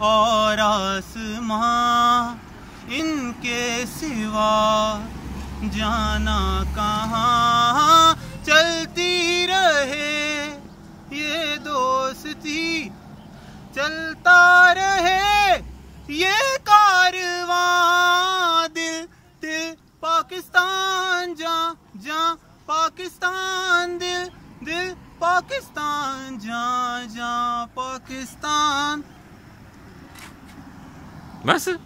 और आसमां इनके सिवा जाना कहाँ? चलती रहे ये दोस्ती, चलता रहे ये कारवां। दिल दिल, पाकिस्तान, जा जा, पाकिस्तान। दिल दिल, पाकिस्तान, जा जा, पाकिस्तान। Massa?